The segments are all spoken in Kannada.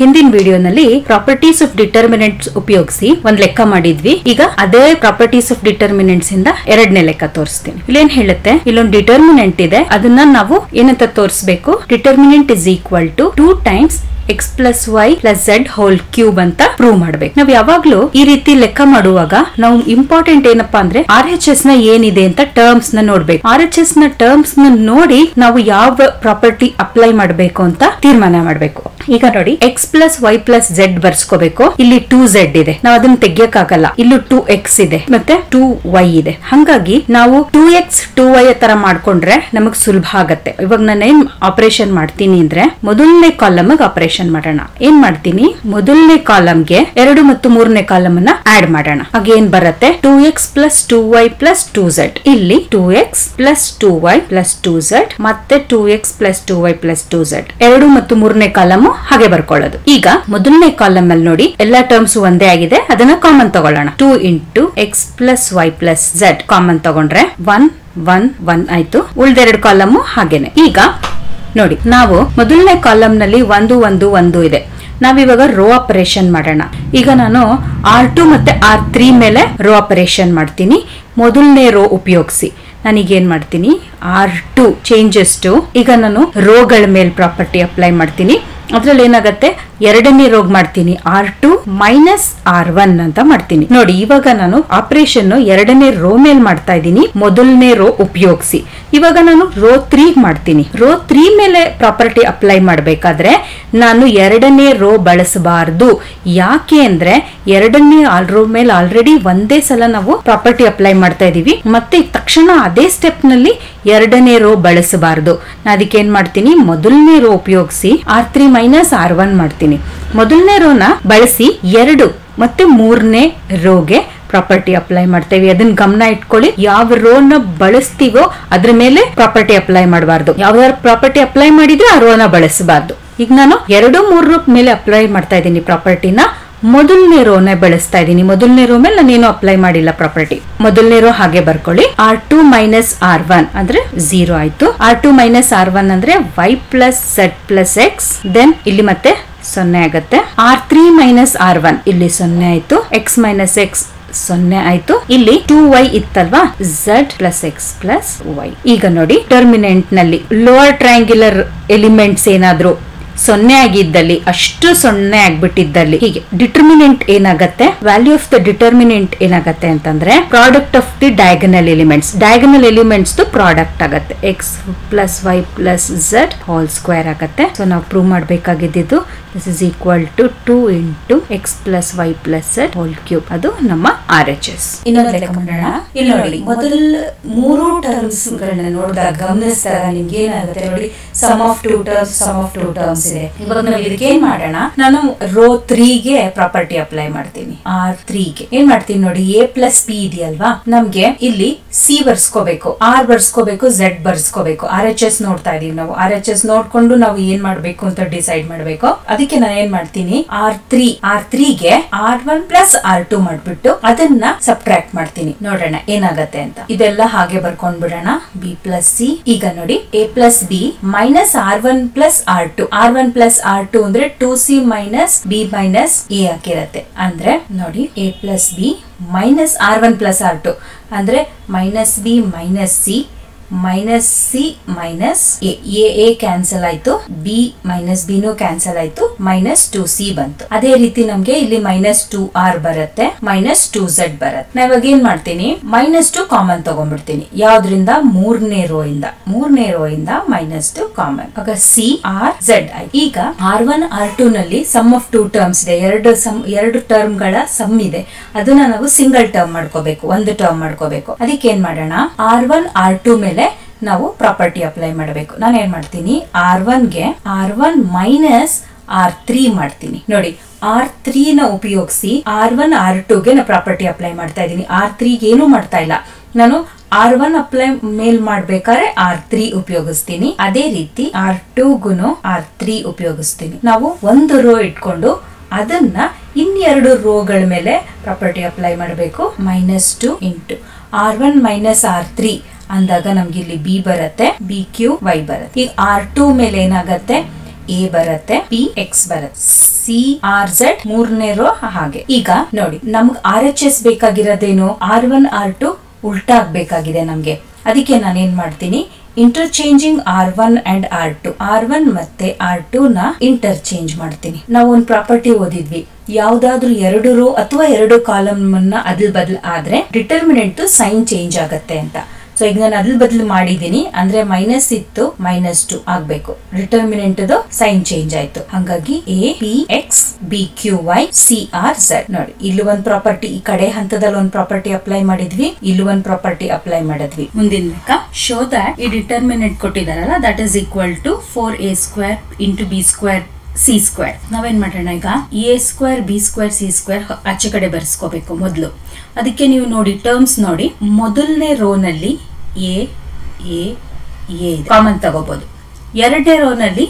ಹಿಂದಿನ ವಿಡಿಯೋನಲ್ಲಿ ಪ್ರಾಪರ್ಟೀಸ್ ಆಫ್ ಡಿಟರ್ಮಿನೆಂಟ್ಸ್ ಉಪಯೋಗಿಸಿ ಒಂದ್ ಲೆಕ್ಕ ಮಾಡಿದ್ವಿ. ಈಗ ಅದೇ ಪ್ರಾಪರ್ಟೀಸ್ ಆಫ್ ಡಿಟರ್ಮಿನೆಂಟ್ಸ್ ಇಂದ ಎರಡನೇ ಲೆಕ್ಕ ತೋರಿಸ್ತೀನಿ. ಇಲ್ಲೇನ್ ಹೇಳುತ್ತೆ? ಇಲ್ಲೊಂದು ಡಿಟರ್ಮಿನೆಂಟ್ ಇದೆ. ಅದನ್ನ ನಾವು ಏನಂತ ತೋರಿಸಬೇಕು? Determinant is equal to two times x plus y plus z whole cube ಅಂತ ಪ್ರೂವ್ ಮಾಡ್ಬೇಕು. ನಾವ್ ಯಾವಾಗ್ಲೂ ಈ ರೀತಿ ಲೆಕ್ಕ ಮಾಡುವಾಗ ನಾವು ಇಂಪಾರ್ಟೆಂಟ್ ಏನಪ್ಪಾ ಅಂದ್ರೆ ಆರ್ ಎಚ್ ಎಸ್ನ ಏನಿದೆ ಅಂತ ಟರ್ಮ್ಸ್ನ ನೋಡ್ಬೇಕು. ಆರ್ ಎಚ್ ಎಸ್ನ ಟರ್ಮ್ಸ್ನ ನೋಡಿ ನಾವು ಯಾವ ಪ್ರಾಪರ್ಟಿ ಅಪ್ಲೈ ಮಾಡಬೇಕು ಅಂತ ತೀರ್ಮಾನ ಮಾಡ್ಬೇಕು. ಈಗ ನೋಡಿ x plus y plus z ಬರ್ಸ್ಕೋಬೇಕು. ಇಲ್ಲಿ ಟೂ ಝೆಡ್ ಇದೆ. ನಾವು ಅದನ್ನ ತೆಗಿಯಕ್ಕಾಗಲ್ಲ ಇಲ್ಲೂ ಟೂ ಎಕ್ಸ್ ಇದೆ. ಮತ್ತೆ ಟೂ ವೈ ಇದೆ. ಹಂಗಾಗಿ ನಾವು ಟೂ ಎಕ್ಸ್ ಟೂ ವೈ ತರ ಮಾಡ್ಕೊಂಡ್ರೆ ನಮಗ್ ಸುಲಭ ಆಗತ್ತೆ. ಇವಾಗ ನಾನು ಏನ್ ಆಪರೇಷನ್ ಮಾಡ್ತೀನಿ ಅಂದ್ರೆ, ಮೊದಲನೇ ಕಾಲಮ್ ಆಪರೇಷನ್ ಮಾಡೋಣ. ಏನ್ ಮಾಡ್ತೀನಿ? ಮೊದಲನೇ ಕಾಲಮ್ಗೆ ಎರಡು ಮತ್ತು ಮೂರನೇ ಕಾಲಮ್ ಅನ್ನ ಆಡ್ ಮಾಡೋಣ. ಏನ್ ಬರುತ್ತೆ? Two x plus two y plus two z ಇಲ್ಲಿ two x plus two y plus two z ಮತ್ತೆ two x plus two y plus two z ಎರಡು ಮತ್ತು ಮೂರನೇ ಕಾಲಮ್ ಹಾಗೆ ಬರ್ಕೊಳ್ಳೋದು. ಈಗ ಮೊದಲನೇ ಕಾಲಮ್ ಅಲ್ಲಿ ನೋಡಿ, ಎಲ್ಲಾ ಟರ್ಮ್ಸ್ ಒಂದೇ ಆಗಿದೆ, ಅದನ್ನ ಕಾಮನ್ ತಗೊಳ್ಳೋಣ. Two into x plus y plus z common ತಗೊಂಡ್ರೆ ಒನ್ ಒನ್ ಒನ್ ಆಯ್ತು. ಉಳ್ದೆರಡು ಕಾಲಮ್ ಹಾಗೇನೆ. ಈಗ ನೋಡಿ, ನಾವು ಮೊದಲನೇ ಕಾಲಮ್ನಲ್ಲಿ ಒಂದು ಒಂದು ಒಂದು ಇದೆ. ನಾವಿವಾಗ ರೋ ಆಪರೇಷನ್ ಮಾಡೋಣ. ಈಗ ನಾನು ಆರ್ ಟು ಮತ್ತೆ ಆರ್ ತ್ರೀ ಮೇಲೆ ರೋ ಆಪರೇಷನ್ ಮಾಡ್ತೀನಿ. ಮೊದಲನೇ ರೋ ಉಪಯೋಗಿಸಿ. ನಾನೀಗ ಏನ್ ಮಾಡ್ತೀನಿ? ಆರ್ ಟು ಚೇಂಜಸ್ ಟು ಈಗ ನಾನು ರೋಗಳ ಮೇಲೆ ಪ್ರಾಪರ್ಟಿ ಅಪ್ಲೈ ಮಾಡ್ತೀನಿ. ಅದ್ರಲ್ಲಿ ಏನಾಗತ್ತೆ? ಎರಡನೇ ರೋಗ್ ಮಾಡ್ತೀನಿ. R two minus R one ಅಂತ ಮಾಡ್ತೀನಿ. ನೋಡಿ, ಇವಾಗ ನಾನು ಆಪರೇಷನ್ ಎರಡನೇ ರೋ ಮೇಲ್ ಮಾಡ್ತಾ ಇದ್ದೀನಿ. ಮೊದಲನೇ ರೋ ಉಪಯೋಗಿಸಿ. ಇವಾಗ ನಾನು ರೋ ತ್ರೀ ಮಾಡ್ತೀನಿ. ರೋ ತ್ರೀ ಮೇಲೆ ಪ್ರಾಪರ್ಟಿ ಅಪ್ಲೈ ಮಾಡಬೇಕಾದ್ರೆ ನಾನು ಎರಡನೇ ರೋ ಬಳಸಬಾರ್ದು. ಯಾಕೆ ಅಂದ್ರೆ ಎರಡನೇ ರೋ ಮೇಲೆ ಆಲ್ರೆಡಿ ಒಂದೇ ಸಲ ನಾವು ಪ್ರಾಪರ್ಟಿ ಅಪ್ಲೈ ಮಾಡ್ತಾ ಇದೀವಿ. ಮತ್ತೆ ತಕ್ಷಣ ಅದೇ ಸ್ಟೆಪ್ನಲ್ಲಿ ಎರಡನೇ ರೋ ಬಳಸಬಾರದು. ನಾ ಅದಕ್ಕೆ ಏನ್ ಮಾಡ್ತೀನಿ? ಮೊದಲನೇ ರೋ ಉಪಯೋಗಿಸಿ R three minus R one ಮಾಡ್ತೀನಿ. ಮೊದಲನೇ ರೋನ ಬಳಸಿ ಎರಡು ಮತ್ತೆ ಮೂರನೇ ರೋಗೆ ಪ್ರಾಪರ್ಟಿ ಅಪ್ಲೈ ಮಾಡ್ತೇವೆ. ಅದನ್ನ ಗಮನ ಇಟ್ಕೊಳ್ಳಿ. ಯಾವ ರೋನ ಬಳಸ್ತೀವೋ ಅದ್ರ ಮೇಲೆ ಪ್ರಾಪರ್ಟಿ ಅಪ್ಲೈ ಮಾಡಬಾರ್ದು. ಯಾವ್ದಾದ್ರು ಪ್ರಾಪರ್ಟಿ ಅಪ್ಲೈ ಮಾಡಿದ್ರೆ ಆ ರೋನ ಬಳಸಬಾರ್ದು. ಈಗ ನಾನು ಎರಡು ಮೂರು ಮೇಲೆ ಅಪ್ಲೈ ಮಾಡ್ತಾ ಇದ್ದೀನಿ ಪ್ರಾಪರ್ಟಿನ. ಮೊದಲನೇ ರೋನೆ ಬೆಳೆಸ್ತಾ ಇದ್ದೀನಿ. ಮೊದಲನೇ ರೋ ಮೇಲೆ ನಾನೇನು ಅಪ್ಲೈ ಮಾಡಿಲ್ಲ ಪ್ರಾಪರ್ಟಿ ಮೊದಲನೇ ರೋ ಹಾಗೆ ಬರ್ಕೊಳ್ಳಿ. R two minus R one ಅಂದ್ರೆ ಝೀರೋ ಆಯ್ತು. R two minus R one ಅಂದ್ರೆ y plus z plus x then ಇಲ್ಲಿ ಮತ್ತೆ ಸೊನ್ನೆ ಆಗತ್ತೆ. R three minus R one ಇಲ್ಲಿ ಸೊನ್ನೆ ಆಯ್ತು. ಎಕ್ಸ್ ಮೈನಸ್ ಎಕ್ಸ್ ಸೊನ್ನೆ ಆಯ್ತು. ಇಲ್ಲಿ two Y ಇತ್ತಲ್ವಾ? Z plus x plus y ಈಗ ನೋಡಿ ಟರ್ಮಿನೆಂಟ್ನಲ್ಲಿ ಲೋವರ್ ಟ್ರಯಾಂಗ್ಯುಲರ್ ಎಲಿಮೆಂಟ್ಸ್ ಏನಾದ್ರು ಸೊನ್ನೆ ಆಗಿದ್ದಲ್ಲಿ, ಅಷ್ಟು ಸೊನ್ನೆ ಆಗ್ಬಿಟ್ಟಿದ್ದಲ್ಲಿ. ಹೀಗೆ ಡಿಟರ್ಮಿನೆಂಟ್ ಏನಾಗತ್ತೆ? ವ್ಯಾಲ್ಯೂ ಆಫ್ ದ ಡಿಟರ್ಮಿನೆಂಟ್ ಏನಾಗತ್ತೆ ಅಂತಂದ್ರೆ product of the diagonal elements diagonal elements product ಆಗತ್ತೆ. X plus y plus z whole square ಆಗತ್ತೆ. ಸೊ ನಾವು prove ಮಾಡಬೇಕಾಗಿದ್ದು this is equal to two into x plus y plus whole cube ಅದು ನಮ್ಮ ಆರ್ ಎಚ್ ಎಸ್ ಇನ್ನೊಂದು ಲೆಕ್ಕ ಮಾಡೋಣ ಇಲ್ಲಿ ನೋಡಿ ಮೊದಲ ಮೂರು ಟರ್ಮ್ಸ್ ಗಳನ್ನ ನೋಡಿದಾಗ ಗಮನಿಸಿದಾಗ ನಿಮ್ಗೆ ಏನಾಗುತ್ತೆ ನೋಡಿ sum of two terms sum of two terms ಇದೆ. ಇವಾಗ ನಾವು ಇದಕ್ಕೆ ಏನ್ ಮಾಡೋಣ? ನಾನು ರೋ ತ್ರೀಗೆ ಪ್ರಾಪರ್ಟಿ ಅಪ್ಲೈ ಮಾಡ್ತೀನಿ. ಆರ್ ತ್ರೀಗೆ ಏನ್ ಮಾಡ್ತೀನಿ ನೋಡಿ ಎ ಪ್ಲಸ್ ಪಿ ಇದೆಯಲ್ವಾ? ನಮ್ಗೆ ಇಲ್ಲಿ ಸಿ ಬರ್ಸ್ಕೋಬೇಕು ಆರ್ ಬರ್ಸ್ಕೋಬೇಕು ಝೆಡ್ ಬರ್ಸ್ಕೋಬೇಕು. ಆರ್ ಎಚ್ ಎಸ್ ನೋಡ್ತಾ ಇದೀವಿ ನಾವು. ಆರ್ ಎಚ್ ಎಸ್ ನೋಡ್ಕೊಂಡು ನಾವು ಏನ್ ಮಾಡ್ಬೇಕು ಅಂತ ಡಿಸೈಡ್ ಮಾಡ್ಬೇಕು. ಅದಕ್ಕೆ ನಾನು ಏನ್ ಮಾಡ್ತೀನಿ? R three R ತ್ರೀಗೆ R one plus R two ಮಾಡ್ಬಿಟ್ಟು ಅದನ್ನ ಸಬ್ಟ್ರಾಕ್ಟ್ ಮಾಡ್ತೀನಿ. ನೋಡೋಣ, ಏನಾಗತ್ತೆ ಅಂತ. ಇದೆಲ್ಲ ಹಾಗೆ ಬರ್ಕೊಂಡ್ ಬಿಡೋಣ ಬಿ ಪ್ಲಸ್ ಸಿ ಈಗ ನೋಡಿ a plus b minus R one plus R two R one plus R two ಅಂದ್ರೆ two c minus b minus a ಆಗಿರತ್ತೆ. ಅಂದ್ರೆ ನೋಡಿ a plus b minus R one plus R two ಅಂದ್ರೆ minus b minus c minus c minus a a cancel ಆಯ್ತು ಬಿ ಮೈನಸ್ ಬಿನೂ ಕ್ಯಾನ್ಸಲ್ ಆಯ್ತು ಮೈನಸ್ ಟು ಸಿ ಬಂತು. ಅದೇ ರೀತಿ ನಮ್ಗೆ ಇಲ್ಲಿ ಮೈನಸ್ ಟು ಆರ್ ಬರುತ್ತೆ ಮೈನಸ್ ಟು ಝಡ್ ಬರುತ್ತೆ. ನಾ ಇವಾಗ ಏನ್ ಮಾಡ್ತೀನಿ? ಮೈನಸ್ ಟು ಕಾಮನ್ ತಗೊಂಡ್ಬಿಡ್ತೀನಿ. ಯಾವ್ದ್ರಿಂದ? ಮೂರನೇ ರೋ ಇಂದ. ಮೂರನೇ ರೋ ಇಂದ ಮೈನಸ್ ಟು ಕಾಮನ್ ಆಗ ಸಿ ಆರ್ ಝಡ್ ಆಯ್ತು. ಈಗ ಆರ್ ಒನ್ ಆರ್ ಟು ನಲ್ಲಿ ಸಮ್ ಆಫ್ ಟೂ ಟರ್ಮ್ಸ್ ಇದೆ. ಎರಡು ಸಮ್ ಎರಡು ಟರ್ಮ್ಗಳ ಸಮ್ ಇದೆ. ಅದನ್ನ ನಾವು ಸಿಂಗಲ್ ಟರ್ಮ್ ಮಾಡ್ಕೋಬೇಕು. ಒಂದು ಟರ್ಮ್ ಮಾಡ್ಕೋಬೇಕು. ಅದಕ್ಕೆ ಏನ್ ಮಾಡೋಣ? ಆರ್ ಒನ್ ಆರ್ ಟು ಮೇಲೆ ನಾವು ಪ್ರಾಪರ್ಟಿ ಅಪ್ಲೈ ಮಾಡಬೇಕು. ನಾನು ಏನ್ ಮಾಡ್ತೀನಿ R ಒನ್ಗೆ R one minus R three ಮಾಡ್ತೀನಿ. ನೋಡಿ ಆರ್ ತ್ರೀ ನ ಉಪಯೋಗಿಸಿ ಆರ್ ಒನ್ ಆರ್ ಟೂಗೆ ನಾ ಪ್ರಾಪರ್ಟಿ ಅಪ್ಲೈ ಮಾಡ್ತಾ ಇದ್ದೀನಿ. ಆರ್ ತ್ರೀಗೆ ಏನು ಮಾಡ್ತಾ ಇಲ್ಲ. ನಾನು ಆರ್ ಒನ್ ಅಪ್ಲೈ ಮೇಲ್ ಮಾಡ್ಬೇಕಾದ್ರೆ ಆರ್ ತ್ರೀ ಉಪಯೋಗಿಸ್ತೀನಿ. ಅದೇ ರೀತಿ ಆರ್ ಟೂಗುನು ಆರ್ ತ್ರೀ ಉಪಯೋಗಿಸ್ತೀನಿ. ನಾವು ಒಂದು ರೋ ಇಟ್ಕೊಂಡು ಅದನ್ನ ಇನ್ನೆರಡು ರೋಗಳ ಮೇಲೆ ಪ್ರಾಪರ್ಟಿ ಅಪ್ಲೈ ಮಾಡಬೇಕು. Minus two into R one minus R three ಅಂದಾಗ ನಮ್ಗೆ ಇಲ್ಲಿ ಬಿ ಬರುತ್ತೆ. ಬಿ ಕ್ಯೂ ವೈ ಬರುತ್ತೆ. ಈಗ ಆರ್ ಟೂ ಮೇಲೆ ಏನಾಗತ್ತೆ? ಎ ಬರುತ್ತೆ. ಪಿ ಎಕ್ಸ್ ಬರುತ್ತೆ. ಸಿ ಆರ್ ಝೆಡ್ ಮೂರನೇ ರೋ ಹಾಗೆ. ಈಗ ನೋಡಿ, ನಮ್ಗೆ ಆರ್ ಎಚ್ ಎಸ್ ಬೇಕಾಗಿರೋದೇನು? ಆರ್ ಒನ್ ಆರ್ ಟು ಉಲ್ಟಾ ಆಗ್ಬೇಕಾಗಿದೆ ನಮ್ಗೆ. ಅದಕ್ಕೆ ನಾನು ಏನ್ ಮಾಡ್ತೀನಿ? Interchanging R one and R two R one ಮತ್ತೆ ಆರ್ ಟು ನ ಇಂಟರ್ಚೇಂಜ್ ಮಾಡ್ತೀನಿ. ನಾವು ಒಂದು ಪ್ರಾಪರ್ಟಿ ಓದಿದ್ವಿ. ಯಾವ್ದಾದ್ರು ಎರಡು ರೋ ಅಥವಾ ಎರಡು ಕಾಲಮ್ ಅನ್ನ ಅದ್ಲ್ ಬದಲ್ ಆದ್ರೆ ಡಿಟರ್ಮಿನೆಂಟ್ ಸೈನ್ ಚೇಂಜ್ ಆಗತ್ತೆ ಅಂತ. ಸೊ ಈಗ ನಾನು ಅದ್ಲ್ ಬದಲು ಮಾಡಿದ್ದೀನಿ ಅಂದ್ರೆ ಮೈನಸ್ ಇತ್ತು ಮೈನಸ್ ಟು ಆಗ್ಬೇಕು. ಡಿಟರ್ಮಿನೆಂಟ್ ಸೈನ್ ಚೇಂಜ್ ಆಯ್ತು. ಹಂಗಾಗಿ a p x b q y c r z ನೋಡಿ, ಇಲ್ಲಿ ಒಂದ್ ಪ್ರಾಪರ್ಟಿ ಈ ಕಡೆ ಹಂತದಲ್ಲಿ ಒಂದ್ ಪ್ರಾಪರ್ಟಿ ಅಪ್ಲೈ ಮಾಡಿದ್ವಿ, ಇಲ್ಲಿ ಒಂದ್ ಪ್ರಾಪರ್ಟಿ ಅಪ್ಲೈ ಮಾಡಿದ್ವಿ. ಮುಂದಿನ ಲೆಕ್ಕ ಶೋ ದಟ್ ಈ determinant ಕೊಟ್ಟಿದಾರಲ್ಲ that is equal to four a square into b square c square ನಾವೇನ್ ಮಾಡೋಣ ಈಗ? A square b square c square ಆಚೆ ಕಡೆ ಬರ್ಸ್ಕೋಬೇಕು ಮೊದಲು. ಅದಕ್ಕೆ ನೀವು ನೋಡಿ ಟರ್ಮ್ಸ್ ನೋಡಿ. ಮೊದಲನೇ ರೋನಲ್ಲಿ ಎ ಎ ಎ ಕಾಮನ್ ತಗೋಬಹುದು ಎರಡನೇ ರೋನಲ್ಲಿ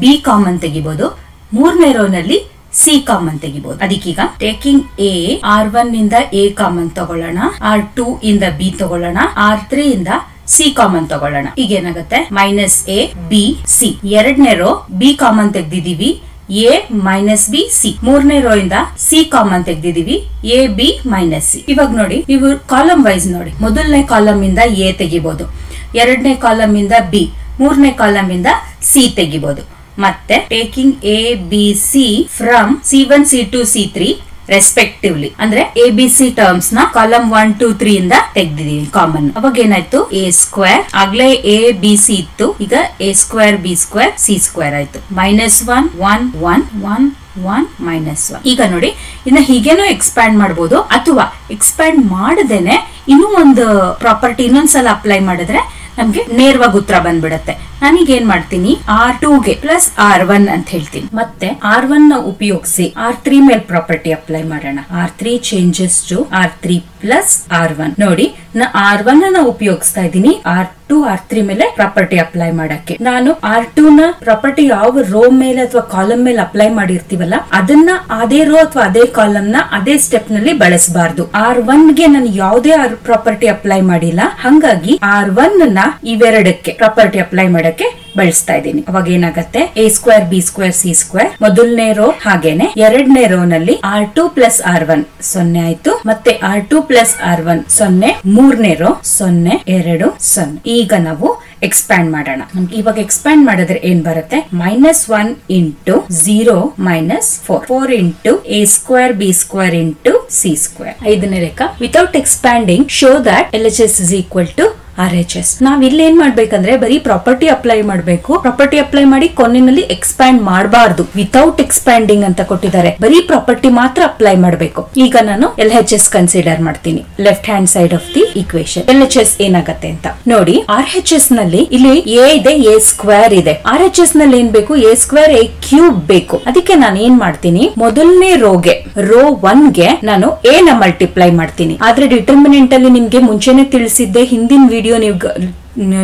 ಬಿ ಕಾಮನ್ ತೆಗಿಬಹುದು ಮೂರನೇ ರೋನಲ್ಲಿ ಸಿ ಕಾಮನ್ ತೆಗಿಬಹುದು ಅದಕ್ಕೀಗ ಟೇಕಿಂಗ್ ಎ ಆರ್ ಒನ್ ಇಂದ ಎ ಕಾಮನ್ ತಗೊಳ್ಳೋಣ. ಆರ್ ಟೂ ಇಂದ ಬಿ ತಗೊಳ್ಳೋಣ. ಆರ್ ತ್ರೀ ಇಂದ ಸಿ ಕಾಮನ್ ತಗೊಳ್ಳೋಣ. ಈಗ ಏನಾಗುತ್ತೆ ಮೈನಸ್ ಎ ಬಿ ಸಿ ಎರಡನೇ ರೋ ಬಿ ಕಾಮನ್ ತೆಗ್ದಿದೀವಿ ಎ ಮೈನಸ್ ಬಿ ಸಿ ಮೂರನೇ ರೋ ಇಂದ ಸಿ ಕಾಮನ್ ತೆಗ್ದಿದೀವಿ ಎ ಬಿ ಮೈನಸ್ ಸಿ ಇವಾಗ ನೋಡಿ ನೀವು ಕಾಲಮ್ ವೈಸ್ ನೋಡಿ. ಮೊದಲನೇ ಕಾಲಮ್ ಇಂದ ಎ ತೆಗಿಬಹುದು ಎರಡನೇ ಕಾಲಮ್ ಇಂದ ಬಿ ಮೂರನೇ ಕಾಲಮ್ ಇಂದ ಸಿ ತೆಗಿಬಹುದು ಮತ್ತೆ taking a b c from c one c two c three respectively ಅಂದ್ರೆ ಎ ಬಿ ಸಿ ಟರ್ಮ್ಸ್ನ ಕಾಲಮ್ ಒನ್ ಟೂ ತ್ರೀ ಇಂದ ತೆಗ್ದಿದೀವಿ ಕಾಮನ್ ಅವಾಗ ಏನಾಯ್ತು? ಎ ಸ್ಕ್ವೇರ್ ಆಗ್ಲೇ ಎ ಬಿ ಸಿ ಇತ್ತು. ಈಗ a square b square c square ಆಯ್ತು. Minus one one one one one minus one ಈಗ ನೋಡಿ, ಇನ್ನ ಹೀಗೇನೋ ಎಕ್ಸ್ಪ್ಯಾಂಡ್ ಮಾಡಬಹುದು ಅಥವಾ ಎಕ್ಸ್ಪ್ಯಾಂಡ್ ಮಾಡದೇನೆ ಇನ್ನೂ ಒಂದು ಪ್ರಾಪರ್ಟಿ ಇನ್ನೊಂದ್ಸಲ ಅಪ್ಲೈ ಮಾಡಿದ್ರೆ ನಮ್ಗೆ ನೇರವಾಗಿ ಉತ್ತರ ಬಂದ್ಬಿಡತ್ತೆ. ನಾನೀಗ ಏನ್ ಮಾಡ್ತೀನಿ ಆರ್ ಟೂಗೆ ಪ್ಲಸ್ ಆರ್ ಒನ್ ಅಂತ ಹೇಳ್ತೀನಿ. ಮತ್ತೆ ಆರ್ ಒನ್ನ ಉಪಯೋಗಿಸಿ ಆರ್ ತ್ರೀ ಮೇಲ್ ಪ್ರಾಪರ್ಟಿ ಅಪ್ಲೈ ಮಾಡೋಣ. R three changes to R three plus R one ನೋಡಿ, ನಾ ಆರ್ ಒನ್ನ ಉಪಯೋಗಿಸ್ತಾ ಇದ್ದೀನಿ. ಆರ್ ಟು ಆರ್ ತ್ರೀ ಮೇಲೆ ಪ್ರಾಪರ್ಟಿ ಅಪ್ಲೈ ಮಾಡಕ್ಕೆ. ನಾನು ಆರ್ ಟೂ ನ ಪ್ರಾಪರ್ಟಿ ಯಾವ ರೋ ಮೇಲೆ ಅಥವಾ ಕಾಲಮ್ ಮೇಲೆ ಅಪ್ಲೈ ಮಾಡಿರ್ತೀವಲ್ಲ, ಅದನ್ನ ಅದೇ ರೋ ಅಥವಾ ಅದೇ ಕಾಲಮ್ನ ಅದೇ ಸ್ಟೆಪ್ನಲ್ಲಿ ಬಳಸಬಾರ್ದು. ಆರ್ ಒನ್ಗೆ ನಾನು ಯಾವುದೇ ಪ್ರಾಪರ್ಟಿ ಅಪ್ಲೈ ಮಾಡಿಲ್ಲ. ಹಂಗಾಗಿ ಆರ್ ಒನ್ನ ಇವೆರಡಕ್ಕೆ ಪ್ರಾಪರ್ಟಿ ಅಪ್ಲೈ ಮಾಡಕ್ಕೆ ಬಳಸ್ತಾ ಇದ್ದೀನಿ. ಅವಾಗ ಏನಾಗತ್ತೆ? A square b square c square ಮೊದಲನೇ ರೋ ಹಾಗೇನೆ. ಎರಡನೇ ರೋ ನಲ್ಲಿ R two plus R one ಸೊನ್ನೆ ಆಯ್ತು. ಮತ್ತೆ R two plus R one ಸೊನ್ನೆ, ಮೂರನೇ ರೋ ಸೊನ್ನೆ, ಎರಡು ಸೊನ್ನೆ. ಈಗ ನಾವು ಎಕ್ಸ್ಪ್ಯಾಂಡ್ ಮಾಡೋಣ. ಇವಾಗ ಎಕ್ಸ್ಪ್ಯಾಂಡ್ ಮಾಡಿದ್ರೆ ಏನ್ ಬರುತ್ತೆ? Minus one into zero minus four four into a square b square into c square ಐದನೇ ಲೆಕ್ಕ without expanding show that L H S is equal to R H S ನಾವ್ ಇಲ್ಲಿ ಏನ್ ಮಾಡ್ಬೇಕಂದ್ರೆ ಬರೀ ಪ್ರಾಪರ್ಟಿ ಅಪ್ಲೈ ಮಾಡಬೇಕು. ಪ್ರಾಪರ್ಟಿ ಅಪ್ಲೈ ಮಾಡಿ ಕೊನೆಯಲ್ಲಿ ಎಕ್ಸ್ಪ್ಯಾಂಡ್ ಮಾಡಬಾರ್ದು. ವಿತೌಟ್ ಎಕ್ಸ್ಪ್ಯಾಂಡಿಂಗ್ ಅಂತ ಕೊಟ್ಟಿದ್ದಾರೆ. ಬರೀ ಪ್ರಾಪರ್ಟಿ ಮಾತ್ರ ಅಪ್ಲೈ ಮಾಡಬೇಕು. ಈಗ ನಾನು ಎಲ್ ಎಚ್ ಎಸ್ ಕನ್ಸಿಡರ್ ಮಾಡ್ತೀನಿ. Left hand side of the equation L H S ಏನಾಗತ್ತೆ ಅಂತ. ನೋಡಿ ಆರ್ ಎಚ್ ಎಸ್ನಲ್ಲಿ ಇಲ್ಲಿ ಎ ಇದೆ ಎ ಸ್ಕ್ವೇರ್ ಇದೆ. ಆರ್ ಎಚ್ ಎಸ್ನಲ್ಲಿ ಏನ್ ಬೇಕು? ಎ ಸ್ಕ್ವೇರ್ ಎ ಕ್ಯೂಬ್ ಬೇಕು. ಅದಕ್ಕೆ ನಾನು ಏನ್ ಮಾಡ್ತೀನಿ? ಮೊದಲನೇ ರೋಗೆ, ರೋ ಒನ್ಗೆ ನಾನು ಎ ನ ಮಲ್ಟಿಪ್ಲೈ ಮಾಡ್ತೀನಿ. ಆದ್ರೆ ಡಿಟರ್ಮಿನೆಂಟ್ ಅಲ್ಲಿ ನಿಮ್ಗೆ ಮುಂಚೆನೆ ತಿಳಿಸಿದ್ದೆ, ಹಿಂದಿನ ವಿಡಿಯೋ ನೀವು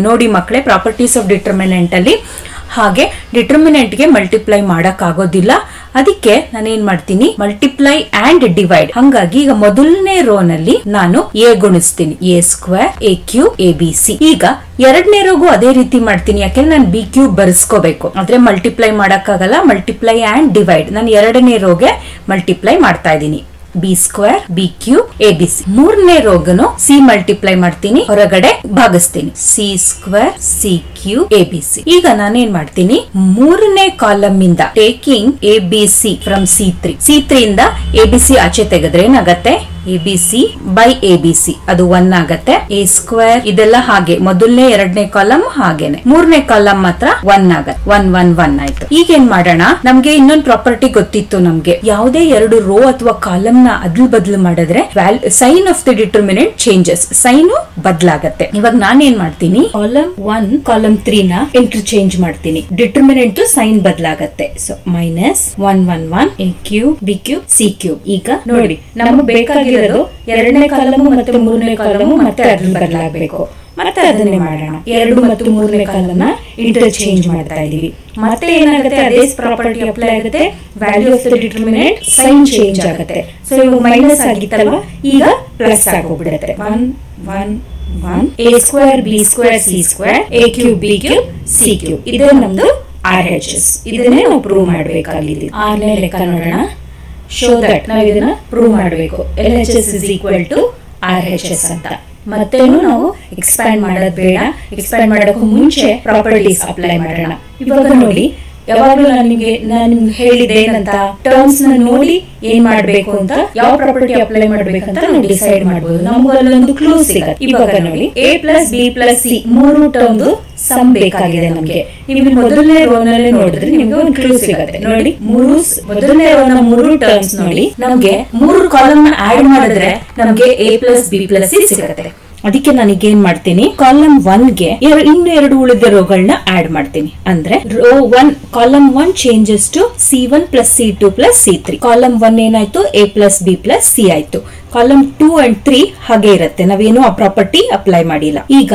ನೋಡಿ ಮಕ್ಕಳೇ ಪ್ರಾಪರ್ಟೀಸ್ ಆಫ್ ಡಿಟರ್ಮಿನೆಂಟ್ ಅಲ್ಲಿ. ಹಾಗೆ ಡಿಟರ್ಮಿನೆಂಟ್ಗೆ ಮಲ್ಟಿಪ್ಲೈ ಮಾಡೋಕ್ಕಾಗೋದಿಲ್ಲ. ಅದಕ್ಕೆ ನಾನು ಏನ್ ಮಾಡ್ತೀನಿ? ಮಲ್ಟಿಪ್ಲೈ ಅಂಡ್ ಡಿವೈಡ್ ಹಂಗಾಗಿ ಈಗ ಮೊದಲನೇ ರೋ ನಲ್ಲಿ ನಾನು A ಗುಣಿಸ್ತೀನಿ. A square a q a b c ಈಗ ಎರಡನೇ ರೋಗೂ ಅದೇ ರೀತಿ ಮಾಡ್ತೀನಿ. ಯಾಕೆಂದ್ರೆ ನಾನು ಬಿ ಕ್ಯೂ ಬರ್ಸ್ಕೋಬೇಕು. ಆದ್ರೆ ಮಲ್ಟಿಪ್ಲೈ ಮಾಡಕ್ಕಾಗಲ್ಲ. ಮಲ್ಟಿಪ್ಲೈ ಅಂಡ್ ಡಿವೈಡ್ ನಾನು ಎರಡನೇ ರೋಗೆ ಮಲ್ಟಿಪ್ಲೈ ಮಾಡ್ತಾ ಇದ್ದೀನಿ. B square b q a b c ಮೂರನೇ ರೋಗನು ಸಿ ಮಲ್ಟಿಪ್ಲೈ ಮಾಡ್ತೀನಿ. ಹೊರಗಡೆ ಭಾಗಿಸ್ತೀನಿ. C square c q a b c. ಈಗ ನಾನೇನ್ ಮಾಡ್ತೀನಿ? ಮೂರನೇ ಕಾಲಮ್ ಇಂದ taking a b c from c three. C three ಇಂದ ಎ ಬಿ ಸಿ ಆಚೆ ತೆಗೆದ್ರೆ ಏನಾಗತ್ತೆ? A b c by a b c. ಅದು ಒನ್ ಆಗತ್ತೆ. ಎ ಸ್ಕ್ವೇರ್ ಇದೆಲ್ಲ ಹಾಗೆ. ಮೊದಲನೇ, ಎರಡನೇ ಕಾಲಮ್ ಹಾಗೇನೆ. ಮೂರನೇ ಕಾಲಮ್ ಮಾತ್ರ ಒನ್ ಆಗತ್ತೆ. ಒನ್ ಒನ್ ಒನ್ ಆಯ್ತು. ಈಗ ಏನ್ ಮಾಡೋಣ? ನಮ್ಗೆ ಇನ್ನೊಂದು ಪ್ರಾಪರ್ಟಿ ಗೊತ್ತಿತ್ತು ನಮ್ಗೆ. ಯಾವುದೇ ಎರಡು ರೋ ಅಥವಾ ಕಾಲಮ್ನ ಅದ್ಲು ಬದ್ಲು ಮಾಡಿದ್ರೆ sign of the determinant changes sign ಬದ್ಲಾಗತ್ತೆ. ಇವಾಗ ನಾನೇನ್ ಮಾಡ್ತೀನಿ? ಕಾಲಮ್ ಒನ್ ಕಾಲಮ್ ತ್ರೀ ನ ಇಂಟರ್ಚೇಂಜ್ ಮಾಡ್ತೀನಿ determinant sign ಬದಲಾಗತ್ತೆ so minus one one one a q b q c q ಈಗ ನೋಡಿ ನಮ್ಗೆ ಬೇಕಾಗಿರೋದು ಎರಡನೇ ಕಾಲಮು ಮತ್ತೆ ಮೂರನೇ ಕಾಲಮು ಮತ್ತೆ ಅದನ್ನ ಬದಲಾಗಬೇಕು ಮತ್ತೆ ಅದನ್ನೇ ಮಾಡೋಣ ಎರಡು ಮತ್ತು ಮೂರನೇ ಕಾಲನ್ನ ಇಂಟರ್ಚೇಂಜ್ ಮಾಡ್ತಾ ಇದೀವಿ ಮತ್ತೆ ಏನಾಗುತ್ತೆ ಅದೇ ಪ್ರಾಪರ್ಟಿ ಅಪ್ಲೈ ಆಗುತ್ತೆ value of the determinant sign change ಆಗುತ್ತೆ ಸೊ ಇವು ಮೈನಸ್ ಆಗಿತ್ತಲ್ವಾ ಈಗ plus ಆಗೋಗ್ಬಿಡುತ್ತೆ one one one a square b square c square a cube b cube c cube ಇದು ನಮ್ದು ಆರ್ ಎಚ್ ಎಸ್ ಇದನ್ನೇ ನಾವು ಪ್ರೂವ್ ಮಾಡಬೇಕಾಗಿದೆ ಆರನೇ ಲೆಕ್ಕ ನೋಡೋಣ. ಶೋ ದಟ್ ನಾವು ಇದನ್ನ ಪ್ರೂವ್ ಮಾಡಬೇಕು. L H S is equal to R H S ಅಂತ. ಮತ್ತೇನು ನಾವು ಎಕ್ಸ್ಪ್ಯಾಂಡ್ ಮಾಡೋದು ಬೇಡ. ಎಕ್ಸ್ಪ್ಯಾಂಡ್ ಮಾಡೋಕ್ಕೂ ಮುಂಚೆ ಪ್ರಾಪರ್ಟೀಸ್ ಅಪ್ಲೈ ಮಾಡೋಣ. ಇವಾಗ ನೋಡಿ ಯಾವಾಗಲೂ ನಾನು ನಿಮಗೆ ನಾನು ನಿಮ್ಗೆ ಹೇಳಿದ್ದೆ ಏನಂತ ಟರ್ಮ್ಸ್ನ ನೋಡಿ ಏನ್ ಮಾಡ್ಬೇಕು ಅಂತ ಯಾವ ಪ್ರಾಪರ್ಟಿ ಅಪ್ಲೈ ಮಾಡ್ಬೇಕಂತ ನಾವು ಡಿಸೈಡ್ ಮಾಡಬಹುದು ನಮ್ಗೆ ಅಲ್ಲೊಂದು ಕ್ಲೂ ಸಿಗತ್ತೆ. ಇವಾಗ ನೋಡಿ a plus b plus c ಮೂರು ಟರ್ಮ್ ಸಮ್ ಬೇಕಾಗಿದೆ ನಮ್ಗೆ. ನೀವು ಮೊದಲನೇ ರೋ ನಲ್ಲಿ ನೋಡಿದ್ರೆ ನಿಮ್ಗೆ ಒಂದು ಕ್ಲೂ ಸಿಗತ್ತೆ. ನೋಡಿ, ಮೂರು ಮೊದಲನೇ ರೋ ನ ಮೂರು ಟರ್ಮ್ಸ್ ನೋಡಿ, ನಮ್ಗೆ ಮೂರು ಕಾಲಮ್ ಆಡ್ ಮಾಡಿದ್ರೆ ನಮ್ಗೆ a plus b plus c ಸಿಗತ್ತೆ. ಅದಕ್ಕೆ ನನಗೆ ಏನ್ ಮಾಡ್ತೀನಿ ಕಾಲಮ್ ಒನ್ಗೆ ಇನ್ನು ಎರಡು ಉಳಿದ ರೋಗಳನ್ನ ಆಡ್ ಮಾಡ್ತೀನಿ. ಅಂದ್ರೆ row one column one changes to C one plus C two plus C three column one ಏನಾಯ್ತು? A plus B plus C ಆಯ್ತು. ಕಾಲಮ್ ಟೂ ಅಂಡ್ ತ್ರೀ ಹಾಗೆ ಇರುತ್ತೆ. ನಾವೇನು ಆ ಪ್ರಾಪರ್ಟಿ ಅಪ್ಲೈ ಮಾಡಿಲ್ಲ. ಈಗ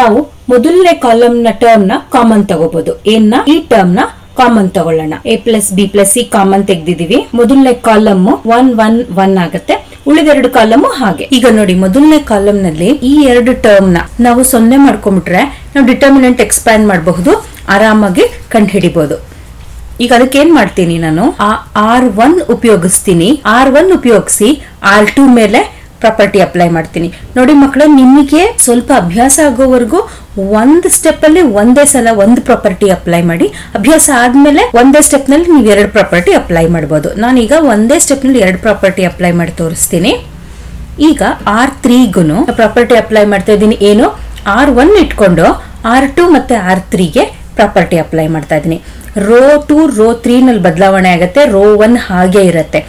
ನಾವು ಮೊದಲನೇ ಕಾಲಮ್ನ ಟರ್ಮ್ನ ಕಾಮನ್ ತಗೋಬಹುದು ಏನ್ನ ಈ ಟರ್ಮ್ನ ಕಾಮನ್ ತಗೊಳ್ಳೋಣ. A plus B plus C common ತೆಗ್ದಿದೀವಿ ಮೊದಲನೇ ಕಾಲಮ್ ಒನ್ ಒನ್ ಒನ್ ಆಗುತ್ತೆ. ಉಳಿದೆರಡು ಕಾಲಮ್ ಹಾಗೆ. ಈಗ ನೋಡಿ, ಮೊದಲನೇ ಕಾಲಮ್ನಲ್ಲಿ ಈ ಎರಡು ಟರ್ಮ್ನ ನಾವು ಸೊನ್ನೆ ಮಾಡ್ಕೊಂಡ್ಬಿಟ್ರೆ ನಾವು ಡಿಟರ್ಮಿನೆಂಟ್ ಎಕ್ಸ್ಪ್ಯಾಂಡ್ ಮಾಡಬಹುದು, ಆರಾಮಾಗಿ ಕಂಡುಹಿಡಿಬಹುದು ಈಗ ಅದಕ್ಕೆ ಏನ್ ಮಾಡ್ತೀನಿ ನಾನು? ಆರ್ ಒನ್ ಉಪಯೋಗಿಸ್ತೀನಿ. ಆರ್ ಒನ್ ಉಪಯೋಗಿಸಿ ಆರ್ ಟೂ ಮೇಲೆ ಪ್ರಾಪರ್ಟಿ ಅಪ್ಲೈ ಮಾಡ್ತೀನಿ. ನೋಡಿ ಮಕ್ಕಳೇ, ನಿಮಗೆ ಸ್ವಲ್ಪ ಅಭ್ಯಾಸ ಆಗೋವರೆಗೂ ಒಂದ್ ಸ್ಟೆಪ್ ಅಲ್ಲಿ ಒಂದೇ ಸಲ ಒಂದು ಪ್ರಾಪರ್ಟಿ ಅಪ್ಲೈ ಮಾಡಿ. ಅಭ್ಯಾಸ ಆದ್ಮೇಲೆ ಒಂದೇ ಸ್ಟೆಪ್ನಲ್ಲಿ ನೀವು ಎರಡು ಪ್ರಾಪರ್ಟಿ ಅಪ್ಲೈ ಮಾಡಬಹುದು ನಾನೀಗ ಒಂದೇ ಸ್ಟೆಪ್ನಲ್ಲಿ ಎರಡು ಪ್ರಾಪರ್ಟಿ ಅಪ್ಲೈ ಮಾಡಿ ತೋರಿಸ್ತೀನಿ. ಈಗ ಆರ್ ತ್ರೀಗೂ ಪ್ರಾಪರ್ಟಿ ಅಪ್ಲೈ ಮಾಡ್ತಾ ಇದ್ದೀನಿ. ಏನು? ಆರ್ ಒನ್ ಇಟ್ಕೊಂಡು ಆರ್ ಟೂ ಮತ್ತೆ ಆರ್ ತ್ರೀಗೆ ಪ್ರಾಪರ್ಟಿ ಅಪ್ಲೈ ಮಾಡ್ತಾ ಇದ್ದೀನಿ. ರೋ ಟೂ ರೋ ತ್ರೀ ನಲ್ಲಿ ಬದಲಾವಣೆ ಆಗುತ್ತೆ. ರೋ ಒನ್ ಹಾಗೆ ಇರುತ್ತೆ.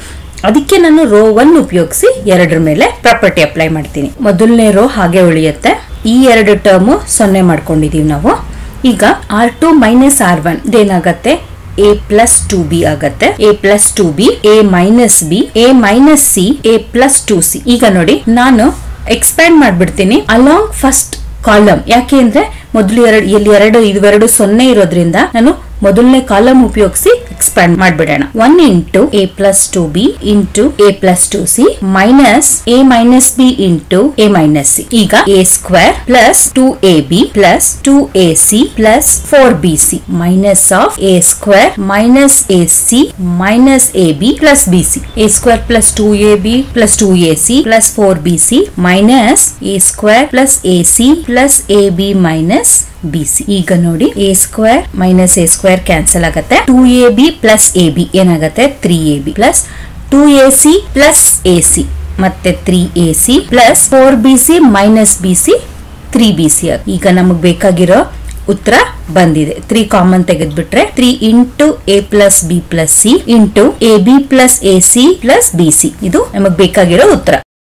ಅದಕ್ಕೆ ನಾನು ರೋ ಒನ್ ಉಪಯೋಗಿಸಿ ಎರಡರ ಮೇಲೆ ಪ್ರಾಪರ್ಟಿ ಅಪ್ಲೈ ಮಾಡ್ತೀನಿ. ಮೊದಲನೇ ರೋ ಹಾಗೆ ಉಳಿಯುತ್ತೆ. ಈ ಎರಡು ಟರ್ಮು ಸೊನ್ನೆ ಮಾಡ್ಕೊಂಡಿದೀವಿ ನಾವು. ಈಗ R two minus R one ಇದೇನಾಗತ್ತೆ? A plus two B ಆಗತ್ತೆ. A plus two B A minus B A minus C A plus two C ಈಗ ನೋಡಿ, ನಾನು ಎಕ್ಸ್ಪ್ಯಾಂಡ್ ಮಾಡ್ಬಿಡ್ತೀನಿ ಅಲಾಂಗ್ ಫಸ್ಟ್ ಕಾಲಮ್ ಯಾಕೆ ಅಂದ್ರೆ, ಮೊದಲು ಎರಡು, ಇಲ್ಲಿ ಎರಡು ಇವೆರಡು ಸೊನ್ನೆ ಇರೋದ್ರಿಂದ ನಾನು ಮೊದಲನೇ ಕಾಲಮ್ ಉಪಯೋಗಿಸಿ expand ಮಾಡ್ಬಿಡೋಣ. One into A plus two B into A plus two C minus A minus B into A minus C ಈಗ A square plus two A B plus two A C plus four B C minus of A square minus A C minus A B plus B C A square plus two A B plus two A C plus four B C minus A square plus A C plus A B minus B C ಈಗ ನೋಡಿ A square minus A square cancel ಆಗುತ್ತೆ. Two A B plus A B ಏನಾಗತ್ತೆ? Three A B plus two A C plus A C ಮತ್ತೆ three A C plus four B C minus B C three B C ಈಗ ನಮಗ್ ಬೇಕಾಗಿರೋ ಉತ್ತರ ಬಂದಿದೆ. Three common ತೆಗೆದ್ಬಿಟ್ರೆ three into A plus B plus C into A B plus A C plus B C ಇದು ನಮಗ್ ಬೇಕಾಗಿರೋ ಉತ್ತರ.